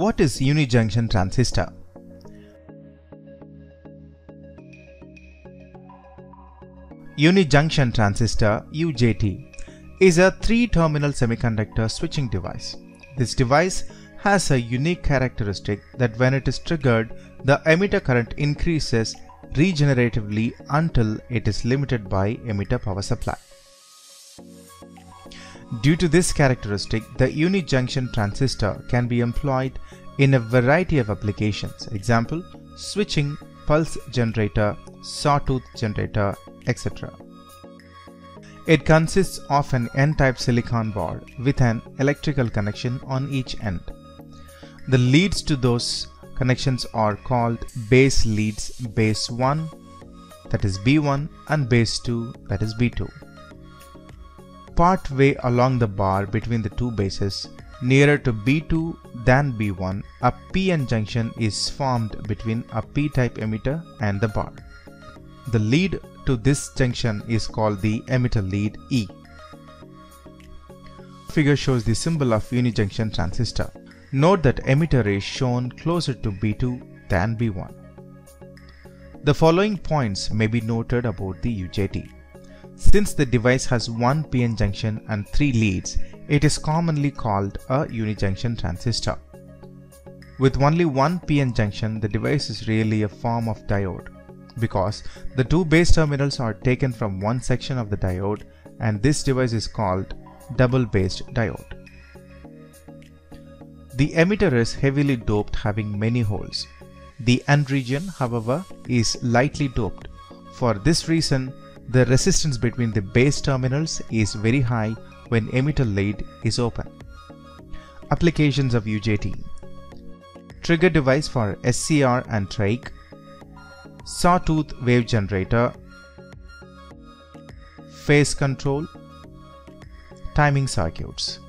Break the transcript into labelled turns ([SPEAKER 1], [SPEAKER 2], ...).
[SPEAKER 1] What is unijunction transistor? Unijunction transistor UJT is a three-terminal semiconductor switching device. This device has a unique characteristic that when it is triggered, the emitter current increases regeneratively until it is limited by emitter power supply. Due to this characteristic, the unijunction transistor can be employed in a variety of applications. Example, switching, pulse generator, sawtooth generator, etc. It consists of an N-type silicon board with an electrical connection on each end. The leads to those connections are called base leads base 1 that is B1 and base 2 that is B2. Part way along the bar between the two bases nearer to B2 than B1 a PN junction is formed between a P-type emitter and the bar. The lead to this junction is called the emitter lead E. Figure shows the symbol of unijunction transistor. Note that emitter is shown closer to B2 than B1. The following points may be noted about the UJT. Since the device has one PN junction and three leads, it is commonly called a unijunction transistor. With only one PN junction, the device is really a form of diode because the two base terminals are taken from one section of the diode and this device is called double based diode. The emitter is heavily doped having many holes. The N region, however, is lightly doped. For this reason, the resistance between the base terminals is very high when emitter lead is open. Applications of UJT Trigger device for SCR and TRIAC Sawtooth wave generator. Phase control. Timing circuits